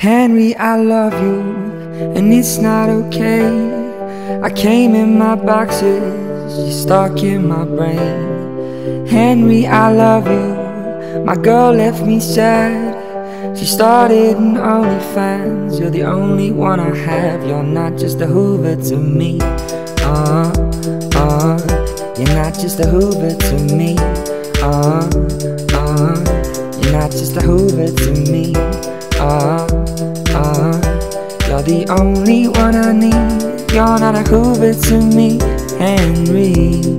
Henry, I love you, and it's not okay. I came in my boxes, you're stuck in my brain. Henry, I love you, my girl left me sad. She started an OnlyFans, you're the only one I have. You're not just a Hoover to me. Uh, uh, you're not just a Hoover to me. Uh, uh, you're not just a Hoover to me. You're the only one I need. You're not a Hoover to me, Henry.